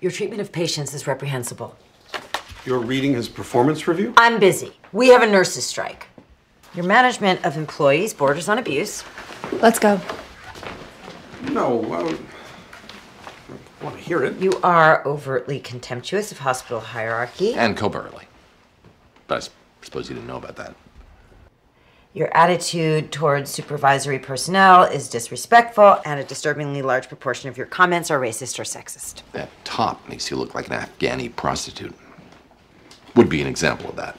Your treatment of patients is reprehensible. You're reading his performance review? I'm busy. We have a nurses' strike. Your management of employees borders on abuse. Let's go. No, I don't want to hear it. You are overtly contemptuous of hospital hierarchy. And covertly. But I s- suppose you didn't know about that. Your attitude towards supervisory personnel is disrespectful, and a disturbingly large proportion of your comments are racist or sexist. That top makes you look like an Afghani prostitute. Would be an example of that.